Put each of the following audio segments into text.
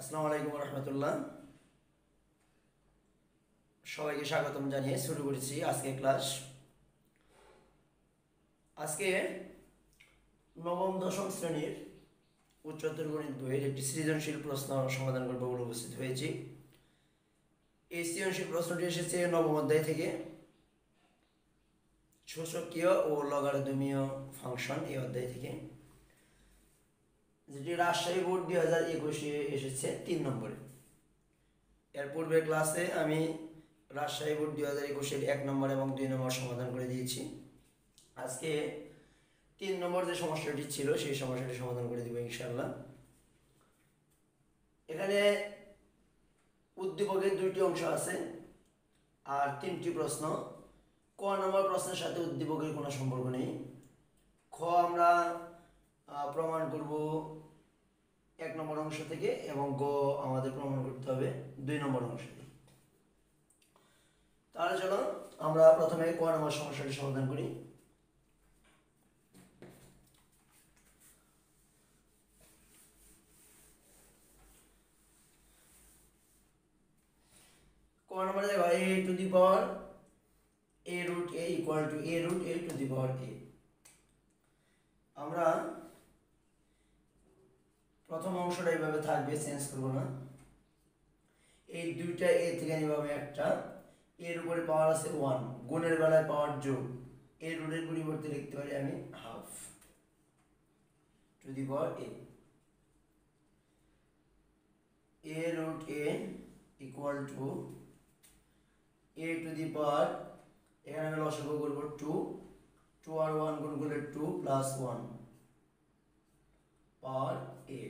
আসসালামু আলাইকুম রহমতুল্লাহ সবাইকে স্বাগতম জানিয়ে শুরু করেছি আজকে ক্লাস। আজকে নবম, দশম শ্রেণির উচ্চতর গণিত বইয়ের একটি সৃজনশীল প্রশ্ন সমাধান করব বলে উপস্থিত হয়েছি। এই সৃজনশীল প্রশ্নটি এসেছে নবম অধ্যায় থেকে। সূচকীয় ও লগারিদমীয় ফাংশন এই অধ্যায় থেকে। যেটি রাজশাহী বোর্ড দুই হাজার একুশে এসেছে তিন নম্বরে। এর পূর্বের ক্লাসে আমি রাজশাহী বোর্ড দুই হাজার একুশের এক নম্বর এবং দুই নম্বর সমাধান করে দিয়েছি। আজকে তিন নম্বর যে সমস্যাটি ছিল, সেই সমস্যাটি সমাধান করে দিব ইনশাল্লাহ এখানে উদ্দীপকের দুইটি অংশ আছে আর তিনটি প্রশ্ন। ক নম্বর প্রশ্নের সাথে উদ্দীপকের কোনো সম্পর্ক নেই। খ আমরা প্রমাণ করব এক নম্বর অংশ থেকে এবং গ আমাদের প্রমাণ করতে হবে দুই নম্বর অংশ থেকে। তাহলে চলো আমরা প্রথমে ক নম্বর সমস্যাটি সমাধান করি। ক দেখো a to the power a root a to the power a আমরা প্রথম অংশটা এইভাবে থাকবে চেঞ্জ করব না। এই দুইটা এ থেকে নিব একটা। এর উপরে পাওয়ার আছে ওয়ান গুণের বেলায় পাওয়ার যোগ। এর রুটের পরিবর্তে লিখতে পারি আমি half to the power a a root a equal to a to the power এখানে আমি লসাগু করব টু টু আর ওয়ান গুণ করলে two plus one power a.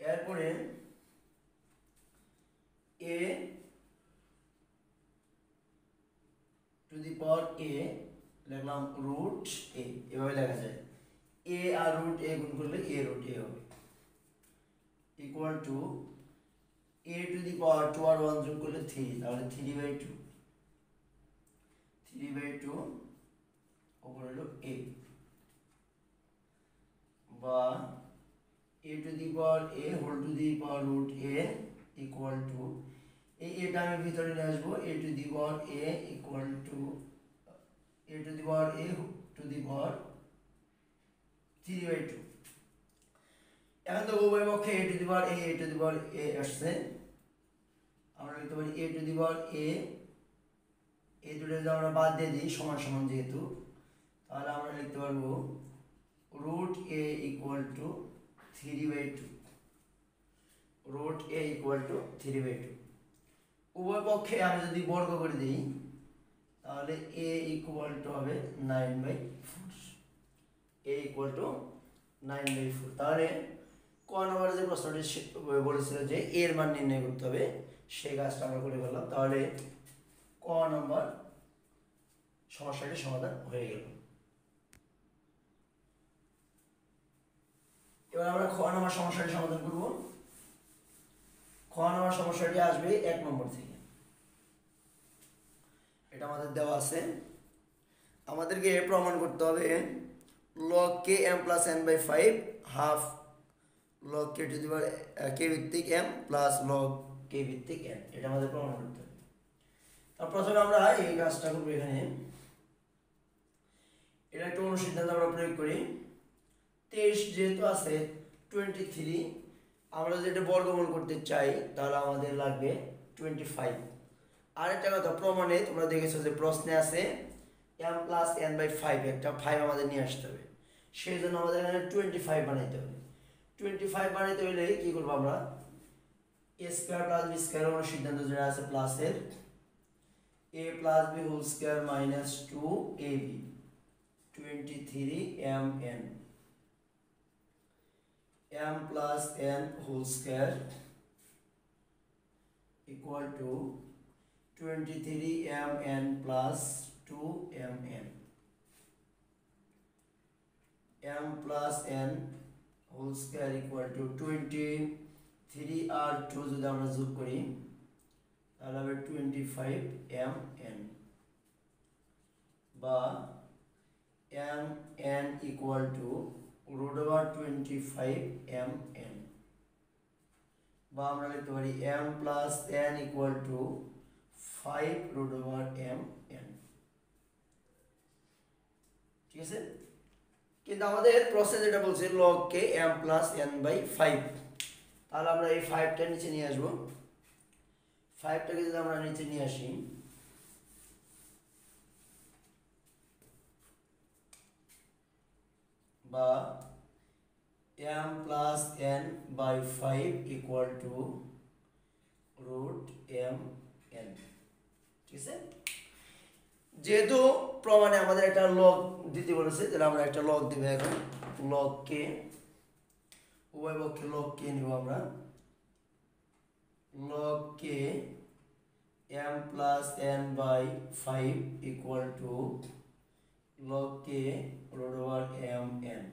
এরপরে এ টু দি পাওয়ার এ লিখলাম রুট এ, এভাবে লেখা যায়। এ আর রুট এ গুণ করলে এ রুট এ হবে। Equal to a to the power two R one যোগ করলে থ্রি তাহলে three by two three by two ওপর হলো এ বা a to the power a whole to the power root a equal to এই এটা আমি ভিতরে নিয়ে আসব a to the power a equal to a to the power a to the power three by two এখন তো উভয় পক্ষে এ to the power A A to the power এ আসছে। আমরা লিখতে পারি এ টু দি পাওয়ার এ এই দুটো যদি আমরা বাদ দিয়ে দিই, সমান সমান যেহেতু। তাহলে আমরা লিখতে পারব root a equal to three by two root a equal to three by two উভয় পক্ষে আমি যদি বর্গ করে দিই, তাহলে এ ইকুয়াল টু হবে nine by four a equal to nine by four তাহলে ক নম্বর যে প্রশ্নটি বলেছিল যে এর মান নির্ণয় করতে হবে, সেই কাজটা আমরা করে ফেললাম। তাহলে ক নম্বর সমস্যাটি সমাধান হয়ে গেল। এবার আমরা খ নম্বর সমস্যাটি সমাধান করব। খ নম্বর সমস্যাটি আসবে এক নম্বর থেকে। এটা আমাদের দেওয়া আছে। আমাদেরকে প্রমাণ করতে হবে log k m plus n by five half log k to the k ভিত্তিক এম প্লাস লক কে ভিত্তিক এন এটা আমাদের প্রমাণ করতে হবে। তার প্রথমে আমরা এই কাজটা করব এখানে। এটা একটা অনুসিদ্ধান্ত আমরা প্রয়োগ করি। তেইশ যেহেতু আছে টোয়েন্টি থ্রি আমরা যেটা বর্গমূল করতে চাই, তাহলে আমাদের লাগবে টোয়েন্টি ফাইভ আরেকটা কথা, প্রমাণে তোমরা দেখেছ যে প্রশ্নে আছে m plus n by five একটা ফাইভ আমাদের নিয়ে আসতে হবে। সেই জন্য আমাদের এখানে টোয়েন্টি ফাইভ বানাইতে হবে। টোয়েন্টি ফাইভ বানাইতে হলে কী করব আমরা? A square plus b square আমার সিদ্ধান্ত যেটা আছে প্লাসের a plus b whole square minus two a b twenty three m n m plus n whole square equal to 23 mn plus 2 mn m plus n whole square equal to 23 আর 2 যদি আমরা যোগ করি তাহলে হবে 25 mn বা m n equal to root over twenty five m n বা আমরা লিখতে পারি m plus n equal to five root over m n ঠিক আছে? কিন্তু আমাদের প্রসেস যেটা বলছে log k m plus n by five তাহলে আমরা এই ফাইভটা নিচে নিয়ে আসব। ফাইভটাকে যদি আমরা নিচে নিয়ে আসি বা m plus n by five equal to root m n ঠিক আছে? যেহেতু প্রমাণে আমাদের একটা লগ দিতে বলেছে, তাহলে আমরা একটা লগ দেবো এখন। লগ কে উভয় পক্ষে লগ কে নিব আমরা। Log k m plus n by five equal to log k root over m n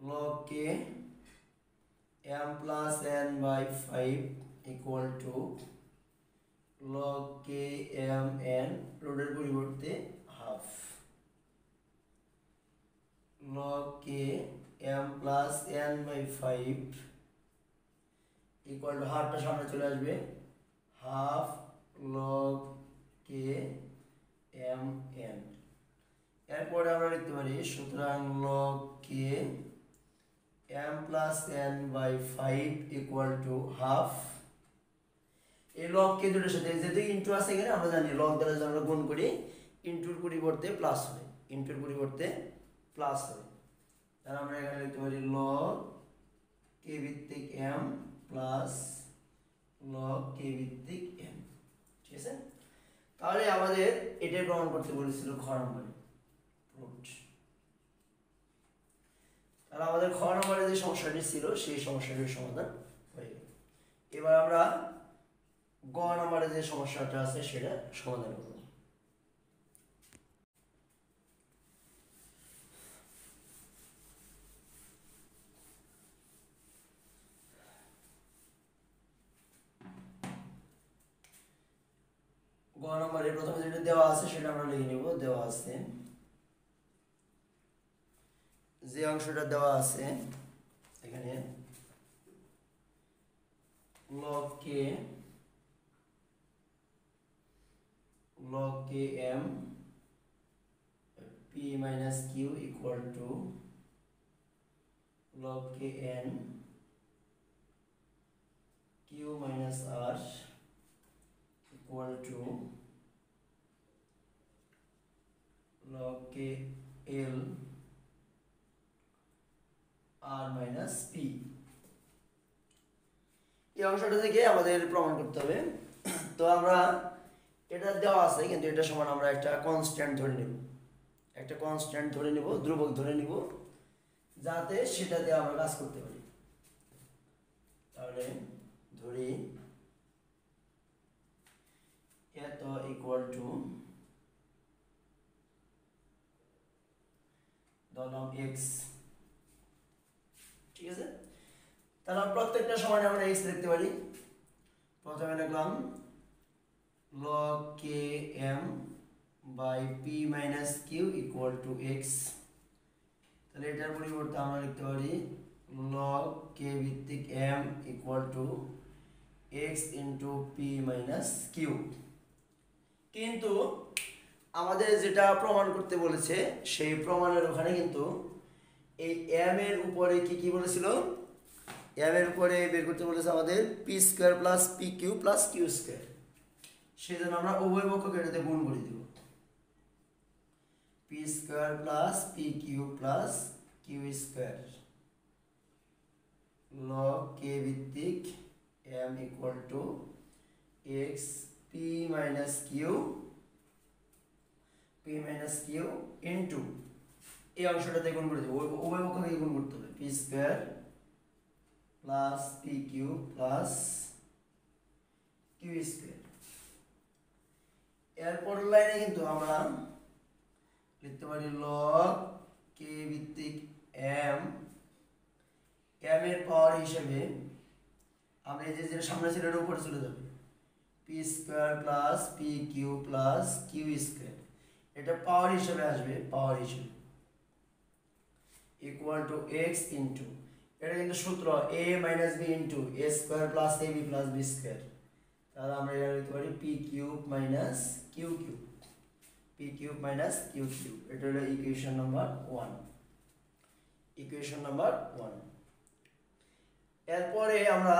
log k m plus n by 5 equal to log k m n রোডের পরিবর্তে half log k m plus n by 5 equal to হাফটা সামনে চলে আসবে। Half log k m n এরপরে আমরা লিখতে পারি, সুতরাং log k m plus n by five equal to half এই লগ কে দুটোর সাথে যেহেতু ইন্টু আছে এখানে, আমরা জানি লগ দ্বারা যদি আমরা গুণ করি ইন্টুর পরিবর্তে প্লাস হবে। ইন্টুর পরিবর্তে প্লাস হবে। তাহলে আমরা এখানে লিখতে পারি লগ কে ভিত্তিক এম প্লাস লগ কে ভিত্তিক এন ঠিক আছে? তাহলে আমাদের এটাই প্রমাণ করতে বলেছিল খ নম্বরে তাহলে আমাদের খ নম্বরে যে সমস্যাটি ছিল, সেই সমস্যাটির সমাধান হয়ে গেল। এবার আমরা গ নম্বরে যে সমস্যাটা আছে, সেটা সমাধান করব। নম্বরে প্রথমে যেটা দেওয়া আছে সেটা আমরা লিখে নিব দেওয়া আছে যে অংশটা দেওয়া আছে এখানে log k log k m p minus q equal to log k n q minus r equal to log k l r minus p এই অংশটা থেকে আমাদের প্রমাণ করতে হবে। তো আমরা এটা দেওয়া আছে, কিন্তু এটা সমান আমরা একটা কনস্ট্যান্ট ধরে নেব। একটা কনস্ট্যান্ট ধরে নেব, ধ্রুবক ধরে নিব, যাতে সেটাতে আমরা কাজ করতে পারি। তাহলে ধরি, এত ইকুয়াল টু ধরলাম এক্স ঠিক আছে? তাহলে প্রত্যেকটা সমানে আমরা এক্স লিখতে পারি। প্রথমে লিখলাম log k m by p minus q equal to x তাহলে এটার পরিবর্তে আমরা লিখতে পারি log k ভিত্তিক m equal to x into p minus q কিন্তু আমাদের যেটা প্রমাণ করতে বলেছে, সেই প্রমাণের ওখানে কিন্তু এই এম এর উপরে কি কি বলেছিল? এম এর উপরে বের করতে বলেছে আমাদের p square plus p q plus q square সেই জন্য আমরা উভয় পক্ষকে এটাতে গুণ করে দিব। P square plus p q plus q square log k ভিত্তিক m equal to x p minus q p minus q into এই অংশটাতে গুণ করে দেবো। উভয় পক্ষ থেকে গুণ করতে হবে। P square plus p q plus q square এরপর লাইনে কিন্তু আমরা লিখতে পারি লগ কে ভিত্তিক এম এম এর পাওয়ার হিসেবে আমরা এই যে যেটা সামনে ছিল উপরে চলে যাবে। P square plus p q plus q square এটা পাওয়ার হিসেবে আসবে পাওয়ার হিসেবে। ইকুয়াল টু এক্স ইন্টু এটা কিন্তু সূত্র a minus b into a square plus a b plus b square তাহলে আমরা এটা লিখতে পারি p cube minus q cube p cube minus q cube এটা হলো equation number one equation number one এরপরে আমরা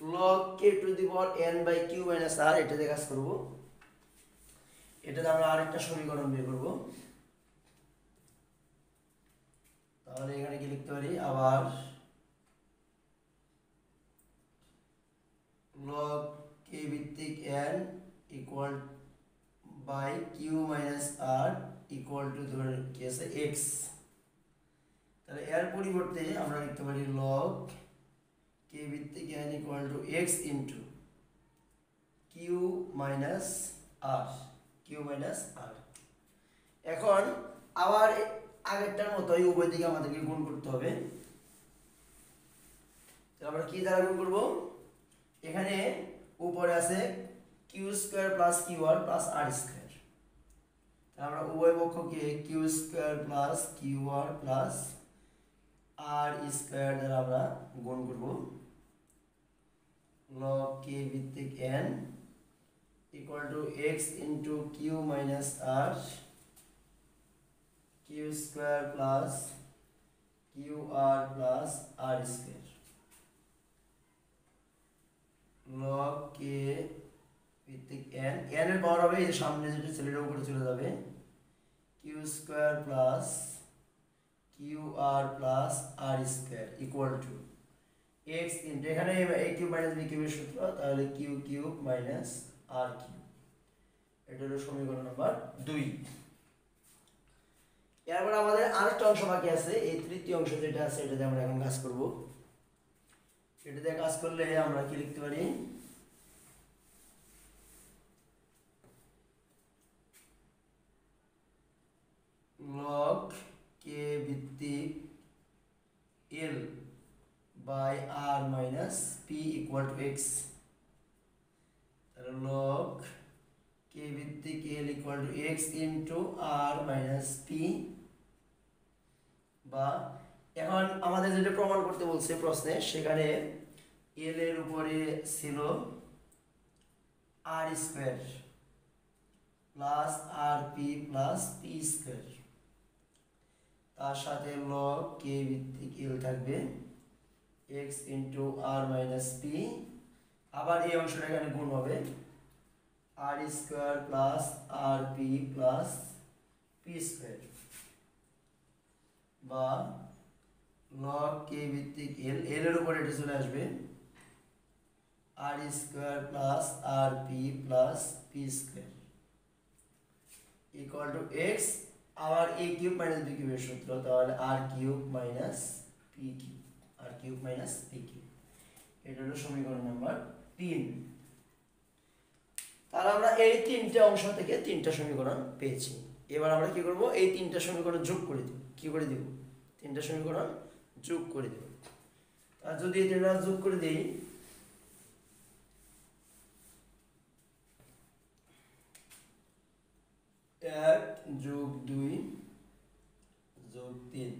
log k to the power n by q minus r এটাতে কাজ করব। এটাতে আমরা আরেকটা সমীকরণ বের করব। তাহলে এখানে কি লিখতে পারি? আবার log k ভিত্তিক n equal by q minus r equal to ধরে কি আছে? x তাহলে এর পরিবর্তে আমরা লিখতে পারি log k ভিত্তিক n equal to x into q minus r q minus r এখন আবার আগেরটার মতোই উভয় দিকে আমাদেরকে গুণ করতে হবে। আমরা কি দ্বারা গুণ করব? এখানে উপরে আছে q square plus q r plus r square আমরা উভয় পক্ষকে q square plus q r plus r square দ্বারা আমরা গুণ করব। log কে ভিত্তিক n equal to x into q minus r q square plus qr plus r square log k ভিত্তিক n n এর পাওয়ার হবে এই সামনে যেটা ছেলেটার উপরে চলে যাবে q square plus qr plus r square equal to x into এখানে a কিউব মাইনাস b কিউবের সূত্র তাহলে q cube minus r cube এটা হলো সমীকরণ নাম্বার দুই। এরপর আমাদের আরেকটা অংশ বাকি আছে, এই তৃতীয় অংশ যেটা আছে, এটাতে আমরা এখন কাজ করব। এটাতে কাজ করলে আমরা কি লিখতে পারি? log k ভিত্তিক by r minus p equal to x তাহলে log k ভিত্তিক l equal to x into r minus p বা এখন আমাদের যেটা প্রমাণ করতে বলছে প্রশ্নে, সেখানে l এর উপরে ছিল r square plus r p plus p square তার সাথে log k ভিত্তিক l থাকবে, x into r minus p আবার এই অংশটা এখানে গুণ হবে। R square plus r p plus p square বা লগ কে ভিত্তিক এল এল এর উপর এটা চলে আসবে। আর square plus R P plus P square equal to x আবার এ কিউব মাইনাস বি কিউবের সূত্র, তাহলে r cube minus p cube r cube minus p cube এটা হলো সমীকরণ নাম্বার তিন। তাহলে আমরা এই তিনটে অংশ থেকে তিনটা সমীকরণ পেয়েছি। এবার আমরা কি করব? এই তিনটা সমীকরণ যোগ করে দিব। কি করে দিব? তিনটা সমীকরণ যোগ করে দেব। আর যদি এটা যোগ করে দিই, এক যোগ দুই যোগ তিন।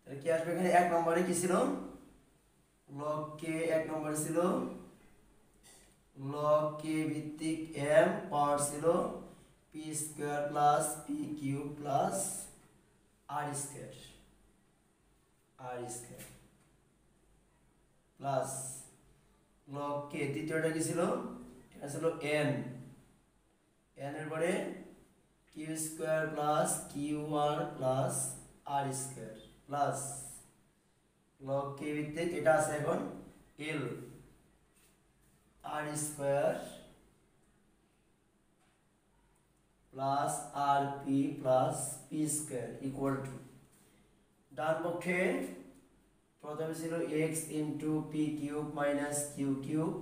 তাহলে কি আসবে এখানে? এক নম্বরে কি ছিল? লগ কে এক নম্বরে ছিল? লগ কে ভিত্তিক এম পাওয়ার ছিল p square plus p q plus r square r square plus log k দ্বিতীয়টা কি ছিল? এটা ছিল এন এন এর পরে q square plus q r plus r square plus log k ভিত্তিক এটা আছে এখন l r square plus r p plus p square equal to ডান পক্ষে প্রথমে ছিল x into p cube minus q cube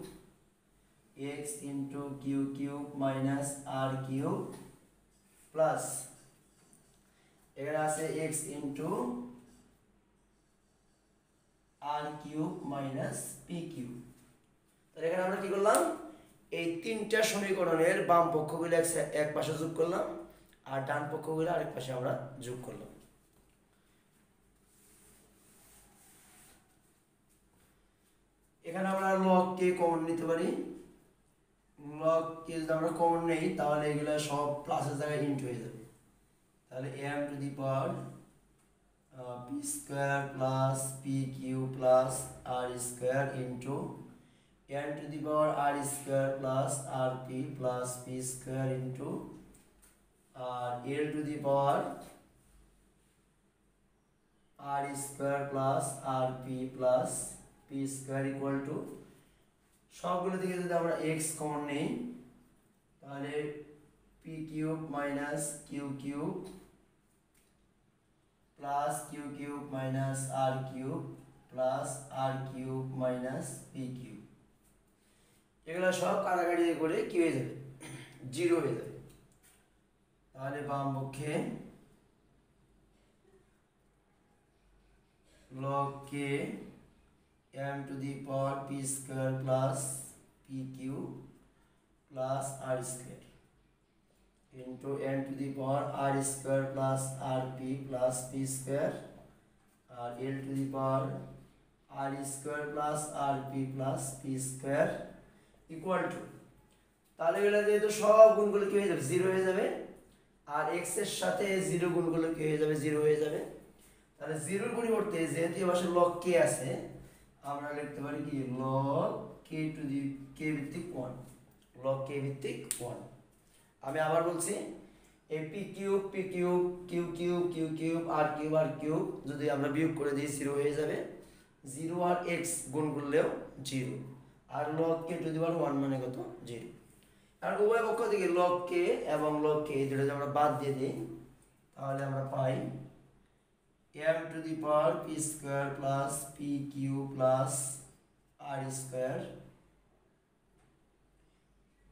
x into q cube minus r cube plus এখানে আছে x into r cube minus p cube. তাহলে এখানে আমরা কি করলাম? এই তিনটা সমীকরণের বাম পক্ষগুলো এক পাশে যোগ করলাম, আর ডান পক্ষগুলো আরেক পাশে আমরা যোগ করলাম। এখানে আমরা লগ কে কমন নিতে পারি। লগ কে যদি আমরা কমন নেই, তাহলে এগুলো সব প্লাসের জায়গায় ইন্ট হয়ে যাবে। তাহলে m to the power p square plus p q plus r square into n to the power r square plus r p plus p square into r l to the power r square plus r p plus p square equal to সবগুলো থেকে যদি আমরা x common নেই, তাহলে p cube minus q cube plus q cube minus r cube plus r cube minus p cube এগুলো সব কাটাকাটি করে কি হয়ে যাবে। জিরো হয়ে যাবে। তাহলে বাম পক্ষে log k m to the power p square plus p cube plus r square into n to the power r square plus rp plus p square R l to the power r square plus rp plus p square equal to, তাহলে এগুলো যেহেতু সব গুণগুলো কি হয়ে যাবে? Zero হয়ে যাবে। আর এক্সের সাথে জিরো গুণগুলো কি হয়ে যাবে? জিরো হয়ে যাবে। তাহলে জিরোর পরিবর্তে যেহেতু এ লগ কে আছে, আমরা লিখতে পারি কি? Log k to the k ভিত্তিক ওয়ান লগ কে ভিত্তিক ওয়ান আমি আবার বলছি এই p cube p cube q cube q cube r cube r cube যদি আমরা বিয়োগ করে দিই জিরো হয়ে যাবে। জিরো আর এক্স গুণ করলেও zero R log k to the power one মানে কত? জিরো আর উভয় পক্ষ থেকে লগ কে এবং লগ কে দুটো আমরা বাদ দিয়ে দিই, তাহলে আমরা পাই m to p square plus p q plus r plus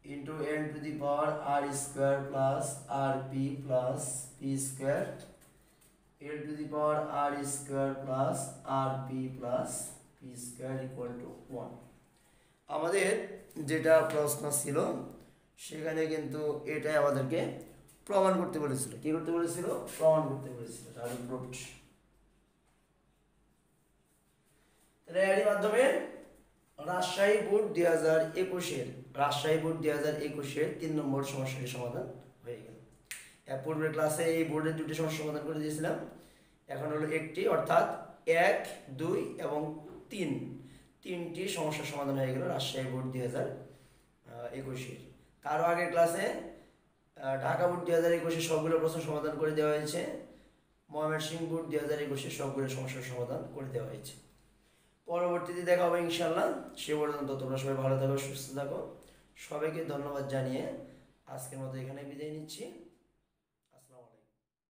r square into n to the power r square plus rp plus p square l to the power r square plus rp plus p square equal to 1 আমাদের যেটা প্রশ্ন ছিল, সেখানে কিন্তু এটাই আমাদেরকে প্রমাণ করতে বলেছিল। কি করতে বলেছিল? প্রমাণ করতে বলেছিল তাহলে প্রুফড তাহলে এরই মাধ্যমে রাজশাহী বোর্ড দুই হাজার একুশের রাজশাহী বোর্ড দুই হাজার একুশের তিন নম্বর সমস্যাটি সমাধান হয়ে গেল। এর পূর্বের ক্লাসে এই বোর্ডের দুটি সমস্যা সমাধান করে দিয়েছিলাম। এখন হলো একটি, অর্থাৎ এক, দুই এবং তিন। তিনটি সমস্যার সমাধান হয়ে গেল রাজশাহী বোর্ড দুই হাজার একুশের। তারও আগের ক্লাসে ঢাকা বোর্ড দুই হাজার একুশে সবগুলো প্রশ্ন সমাধান করে দেওয়া হয়েছে। ময়মনসিংহ বোর্ড দুই হাজার একুশে সবগুলো সমস্যার সমাধান করে দেওয়া হয়েছে। পরবর্তীতে দেখা হবে ইনশাল্লাহ সে পর্যন্ত তোমরা সবাই ভালো থাকো, সুস্থ থাকো। সবাইকে ধন্যবাদ জানিয়ে আজকের মতো এখানে বিদায় নিচ্ছি।